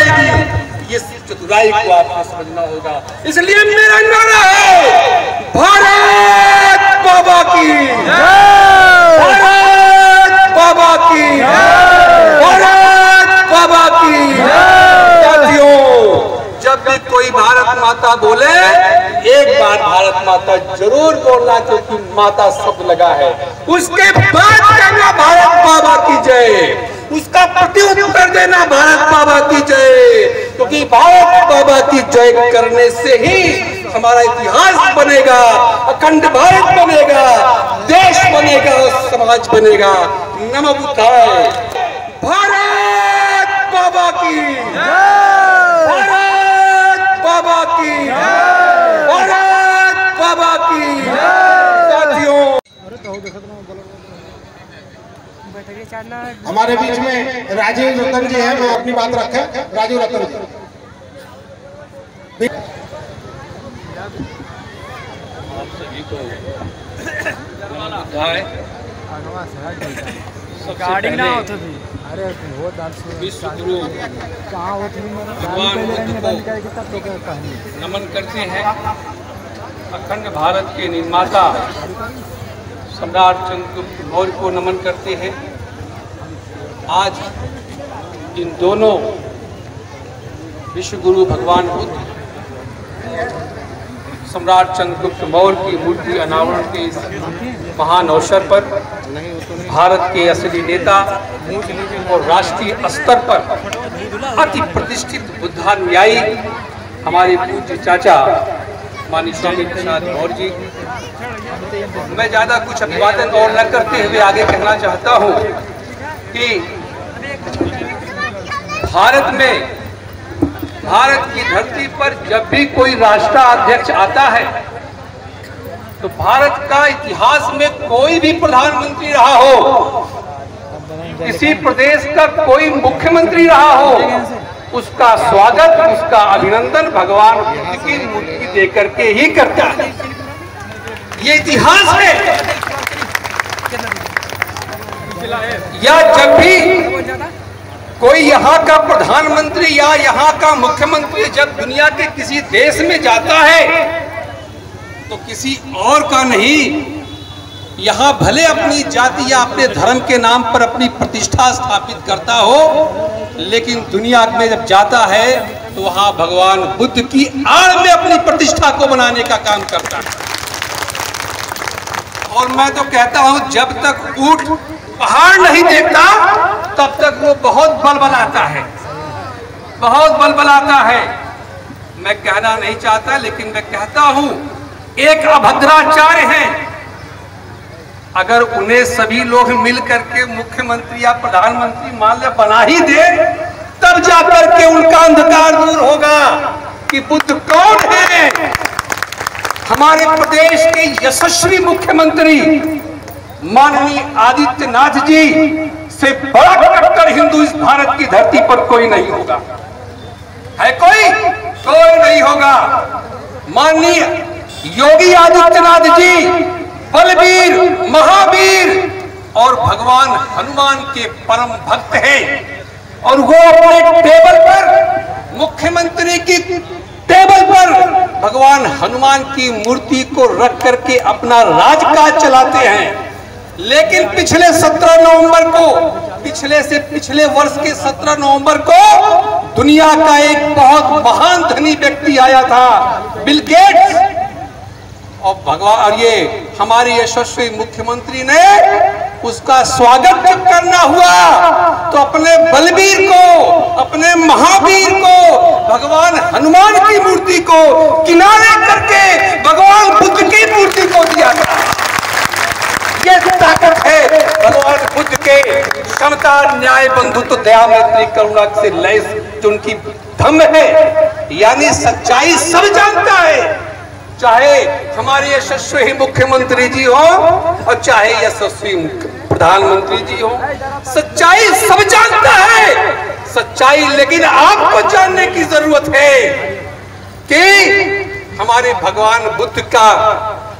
जाएगी इस चतुराई को आपको समझना होगा। इसलिए मेरा नारा है, भारत बाबा की। भारत बाबा की। भारत बाबा की। साथियों, जब भी कोई भारत माता बोले, एक बार भारत माता ज़रूर बोलना, क्योंकि माता शब्द लगा है। उसके बाद कहना, भारत बाबा की जय। उसका प्रत्युत्तर देना भारत बाबा की जय। क्योंकि भारत बाबा की जय करने से ही हमारा इतिहास बनेगा, अखंड भारत बनेगा, देश बनेगा, समाज बनेगा। नमक भारत बाबा की भारत बाबा की भारत बाबा की साथियों हमारे बीच में राजीव रतन जी हैं मैं अपनी बात रखें राजीव रतन जी। गाड़ी ना होती थी। अरे वो दाल विश्व गुरु कहाँ होती थी भगवान बुद्ध को तब तो कहानी नमन करते हैं। अखंड भारत के निर्माता सम्राट चंद्रगुप्त मौर्य को नमन करते हैं। आज इन दोनों विश्व गुरु भगवान बुद्ध, सम्राट चंद्रगुप्त मौर्य की मूर्ति अनावरण के इस महान अवसर पर भारत के असली नेता और राष्ट्रीय स्तर पर अति प्रतिष्ठित बुद्धानुयायी हमारे पूज्य चाचा मानी स्वामी प्रसाद मौर्य जी। मैं ज़्यादा कुछ अभिवादन और न करते हुए आगे कहना चाहता हूँ कि भारत में, भारत की धरती पर जब भी कोई राष्ट्राध्यक्ष आता है तो भारत का इतिहास में कोई भी प्रधानमंत्री रहा हो, किसी प्रदेश का कोई मुख्यमंत्री रहा हो, उसका स्वागत, उसका अभिनंदन भगवान की मूर्ति देकर के ही करता है। ये इतिहास है। या जब भी कोई यहाँ का प्रधानमंत्री या यहाँ का मुख्यमंत्री जब दुनिया के किसी देश में जाता है तो किसी और का नहीं। यहाँ भले अपनी जाति या अपने धर्म के नाम पर अपनी प्रतिष्ठा स्थापित करता हो, लेकिन दुनिया में जब जाता है तो वहाँ भगवान बुद्ध की आड़ में अपनी प्रतिष्ठा को बनाने का काम करता है। और मैं तो कहता हूँ, जब तक ऊट पहाड़ नहीं देखता, तब तक वो बहुत बल बलबलाता है। बहुत बलबलाता है। मैं कहना नहीं चाहता, लेकिन मैं कहता हूँ, एक अभद्राचार्य है। अगर उन्हें सभी लोग मिल करके मुख्यमंत्री या प्रधानमंत्री मान ले बना ही दे, तब जाकर के उनका अंधकार दूर होगा कि बुद्ध कौन है? हमारे प्रदेश के यशस्वी मुख्यमंत्री माननीय आदित्यनाथ जी, से बड़ा कट्टर हिंदू इस भारत की धरती पर कोई नहीं होगा। है कोई? कोई नहीं होगा। माननीय योगी आदित्यनाथ जी बलवीर महावीर और भगवान हनुमान के परम भक्त हैं। और वो अपने टेबल पर, मुख्यमंत्री की टेबल पर भगवान हनुमान की मूर्ति को रख करके अपना राजकाज चलाते हैं। लेकिन पिछले 17 नवंबर को, पिछले से पिछले वर्ष के 17 नवंबर को दुनिया का एक बहुत महान धनी व्यक्ति आया था, बिल गेट्स। और भगवान और ये हमारे यशस्वी मुख्यमंत्री ने उसका स्वागत जब करना हुआ। तो अपने बलबीर को, अपने महावीर को, भगवान हनुमान की मूर्ति को किनारे करके भगवान बुद्ध की मूर्ति को दिया था। ताकत है भगवान बुद्ध के समता न्याय बंधुत्व दया मैत्री करुणा से लैस जो उनकी धम है यानी सच्चाई सब जानता है चाहे हमारे यशस्वी मुख्यमंत्री जी हो और चाहे यशस्वी प्रधानमंत्री जी हो सच्चाई सब जानता है सच्चाई लेकिन आपको जानने की ज़रूरत है कि हमारे भगवान बुद्ध का,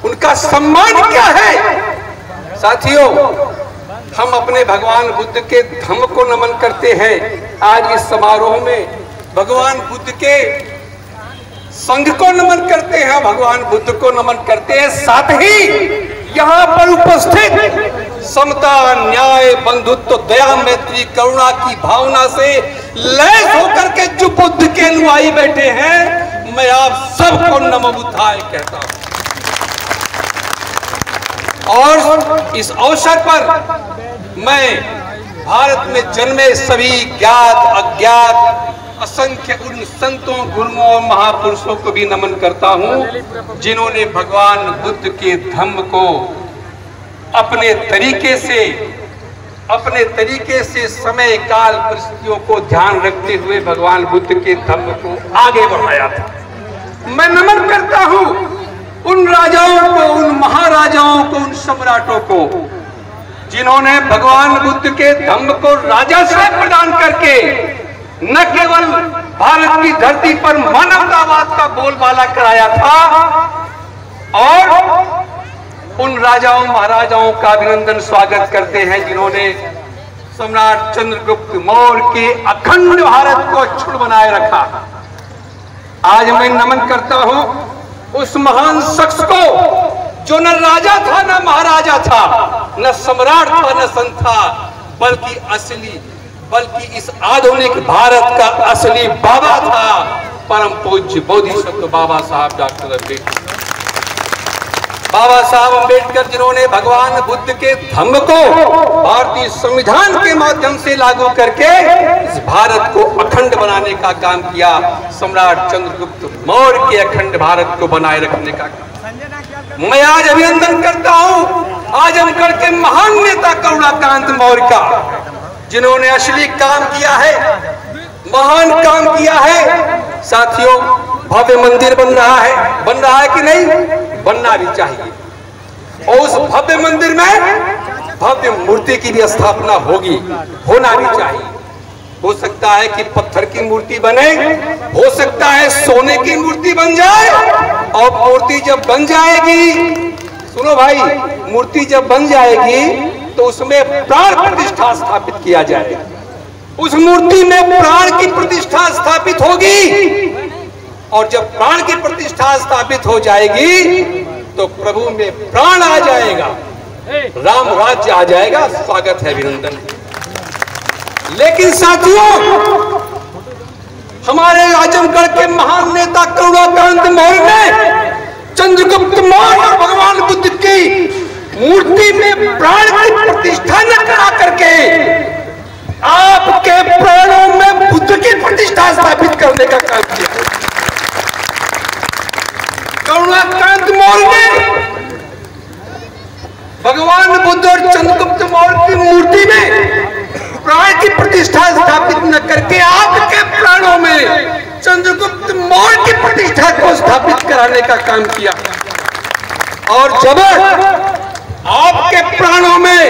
उनका सम्मान क्या है? साथियों, हम अपने भगवान बुद्ध के धम्म को नमन करते हैं। आज इस समारोह में भगवान बुद्ध के संघ को नमन करते हैं, भगवान बुद्ध को नमन करते हैं। साथ ही यहाँ पर उपस्थित समता, न्याय, बंधुत्व, दया, मैत्री, करुणा की भावना से लैस होकर के जो बुद्ध के अनुयायी बैठे हैं, मैं आप सबको नमो बुद्धाय कहता हूँ। और इस अवसर पर मैं भारत में जन्मे सभी ज्ञात, अज्ञात, असंख्य उन संतों, गुरुओं और महापुरुषों को भी नमन करता हूँ, जिन्होंने भगवान बुद्ध के धम्म को अपने तरीके से, अपने तरीके से समय, काल, परिस्थितियों को ध्यान रखते हुए भगवान बुद्ध के धम्म को आगे बढ़ाया था। मैं नमन करता हूँ उन राजाओं को, उन महाराजाओं को, उन सम्राटों को, जिन्होंने भगवान बुद्ध के धम्म को राजा से प्रदान करके न केवल भारत की धरती पर मानवतावाद का बोलबाला कराया था, और उन राजाओं, महाराजाओं का अभिनंदन, स्वागत करते हैं, जिन्होंने सम्राट चंद्रगुप्त मौर्य के अखंड भारत को क्षुण बनाए रखा। आज मैं नमन करता हूँ उस महान शख्स को, जो न राजा था, न महाराजा था, न सम्राट था, न संत था, बल्कि असली, बल्कि इस आधुनिक भारत का असली बाबा था, परम पूज्य बोधिसत्व बाबा साहब डॉक्टर अंबेडकर। बाबा साहब अंबेडकर जिन्होंने भगवान बुद्ध के धम्म को भारतीय संविधान के माध्यम से लागू करके इस भारत को अखंड बनाने का काम किया, सम्राट चंद्रगुप्त मौर्य के अखंड भारत को बनाए रखने का मैं आज अभिनंदन करता हूँ आजमगढ़ के महान नेता करुणाकांत मौर्य का, जिन्होंने असली काम किया है, महान काम किया है। साथियों, भव्य मंदिर बन रहा है। बन रहा है कि नहीं? बनना भी चाहिए। और उस भव्य मंदिर में भव्य मूर्ति की भी स्थापना होगी, होना भी चाहिए। हो सकता है कि पत्थर की मूर्ति बने, हो सकता है सोने की मूर्ति बन जाए, और मूर्ति जब बन जाएगी, सुनो भाई, मूर्ति जब बन जाएगी तो उसमें प्राण प्रतिष्ठा स्थापित किया जाएगा। उस मूर्ति में प्राण की प्रतिष्ठा स्थापित होगी और जब प्राण की प्रतिष्ठा स्थापित हो जाएगी तो प्रभु में प्राण आ जाएगा। राम राज्य आ जाएगा। स्वागत है अभिनंदन। लेकिन साथियों, हमारे आजमगढ़ के महान नेता करुणाकांत मौर्य ने चंद्रगुप्त मौर्य और भगवान बुद्ध की मूर्ति में प्राण की प्रतिष्ठा न करा करके आपके प्राणों में बुद्ध की प्रतिष्ठा स्थापित करने का काम किया करुणाकांत मौर्य ने भगवान बुद्ध और चंद्रगुप्त मौर्य की मूर्ति में प्राण की प्रतिष्ठा स्थापित न करके आपके प्राणों में चंद्रगुप्त मौर्य की प्रतिष्ठा को स्थापित कराने का काम किया। और जब आपके प्राणों में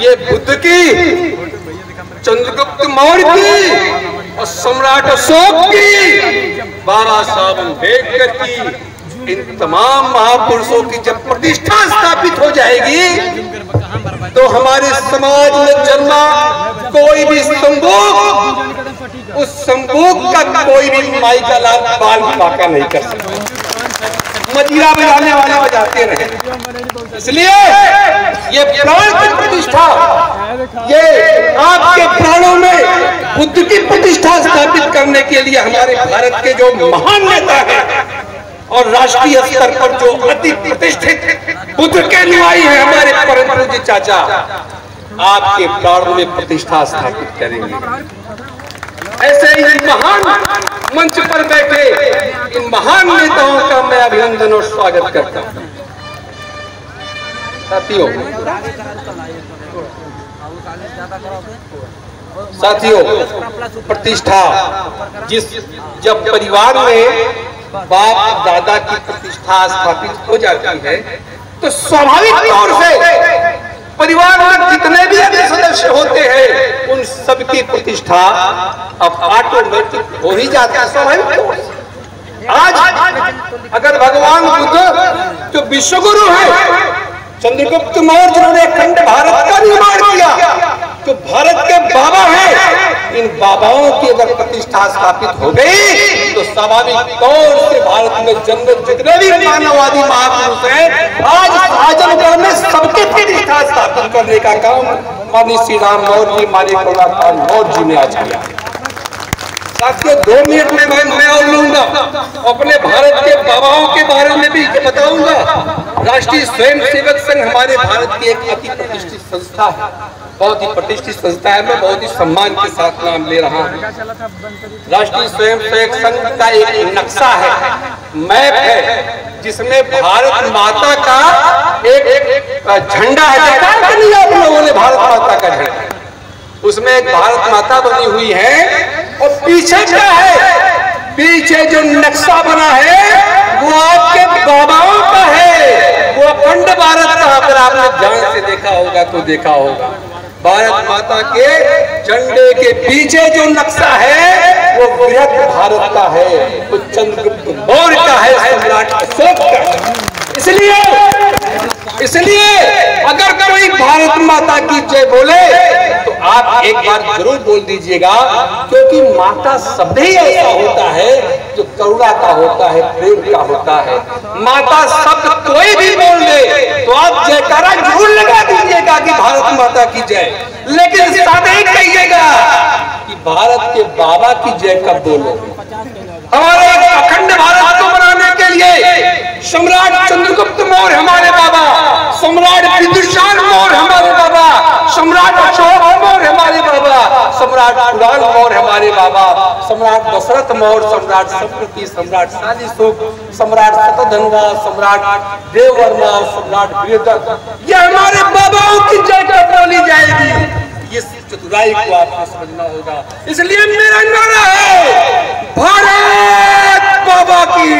ये बुद्ध की, चंद्रगुप्त मौर्य की और सम्राट अशोक की, बाबा साहब अंबेडकर की, इन तमाम महापुरुषों की जब प्रतिष्ठा स्थापित हो जाएगी तो हमारे समाज में जन्मा कोई भी संभोग, उस संभोग का कोई भी माई का लाभ बाल पाका नहीं कर सकता। मजीरा बजाने वाले बजाते रहे। इसलिए ये प्राण की प्रतिष्ठा, ये आपके प्राणों में बुद्ध की प्रतिष्ठा स्थापित करने के लिए हमारे भारत के जो महान नेता हैं और राष्ट्रीय स्तर पर जो अति प्रतिष्ठित बुद्ध के अनुयायी हैं हमारे परम पूज्य चाचा, आपके प्राणों में प्रतिष्ठा स्थापित करेंगे। ऐसे ही महान मंच पर बैठे इन महान नेताओं का मैं अभिनंदन और स्वागत करता हूँ। साथियों साथियों, प्रतिष्ठा जिस जब परिवार में बाप दादा की प्रतिष्ठा स्थापित हो जाती है तो स्वाभाविक तौर से परिवार में जितने भी अन्य सदस्य होते हैं उन सबकी प्रतिष्ठा अब ऑटोमेटिक हो ही जाती है स्वाभाविक आज अगर भगवान बुद्ध जो विश्वगुरु है चंद्रगुप्त मौर्य जिन्होंने अखंड भारत का निर्माण किया जो भारत के बाबा हैं इन बाबाओं की अगर प्रतिष्ठा स्थापित हो गई तो स्वाभाविक तौर से भारत में जन्म जितने भी मानववादी महापुरुष हैं, आज आजमगढ़ में सबकी प्रतिष्ठा स्थापित करने का काम माननीय श्री राम मौर्य मानी करुणाकांत मौर्य जी ने आज किया। साथियों, दो मिनट में मैं मैं और लूँगा अपने भारत के बाबाओं के बारे में भी बताऊँगा। राष्ट्रीय स्वयं सेवक संघ हमारे भारत की एक अति प्रतिष्ठित संस्था है। बहुत ही प्रतिष्ठित संस्था है। मैं बहुत ही सम्मान के साथ नाम ले रहा हूँ। राष्ट्रीय स्वयं सेवक संघ का एक नक्शा है, मैप है, जिसमें भारत माता का एक झंडा है। लोगों ने? भारत माता का झंडा। उसमें एक भारत माता बनी हुई है। और पीछे क्या है? पीछे जो नक्शा बना है, वो आपके बाबाओं का है। वो अखंड भारत का अगर आपने ध्यान से देखा होगा तो देखा होगा। भारत माता के झंडे के पीछे जो नक्शा है, वो बृहद भारत का है। वो चंद्रगुप्त मौर्य का है। सम्राट अशोक का इसलिए इसलिए अगर कोई भारत माता की जय बोले एक बार ज़रूर बोल दीजिएगा, क्योंकि माता शब्द ही ऐसा होता है जो करुणा का होता है, प्रेम का होता है। माता शब्द कोई भी बोल दे तो आप जयकारा ज़रूर लगा दीजिएगा कि भारत माता की जय। लेकिन साथ ही कहिएगा कि भारत के बाबा की जय कब बोलोगे हमारे अखंड भारत को बनाने के लिए सम्राट चंद्रगुप्त मौर्य हमारे बाबा, सम्राट विदुषान मौर्य हमारे बाबा, सम्राट अशोक सम्राट पुराण मौर्य हमारे बाबा, सम्राट दशरथ मौर्य, सम्राट संप्रति सम्राट शालीसुख सम्राट शतधनवा सम्राट देववर्मा, सम्राट वीरदत्त ये हमारे बाबाओं की जगह बोली जाएगी। ये चतुराई को आपको समझना होगा। इसलिए मेरा नारा है, भारत बाबा की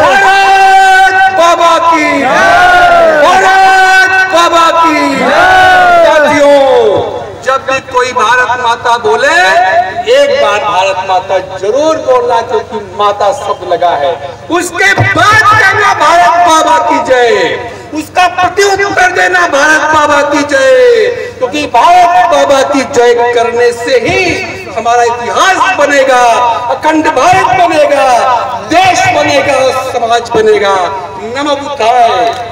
भारत बाबा की भारत बाबा की साथियों जब भी कोई भारत माता बोले? एक बार भारत माता ज़रूर बोलना, क्योंकि माता शब्द लगा है। उसके बाद कहना भारत बाबा की जय। उसका प्रत्युत्तर देना भारत बाबा की जय। क्योंकि भारत बाबा की जय करने से ही हमारा इतिहास बनेगा, अखंड भारत बनेगा, देश बनेगा, समाज बनेगा। नम बुद्धाय।